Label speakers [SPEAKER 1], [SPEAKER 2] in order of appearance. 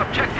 [SPEAKER 1] Objective.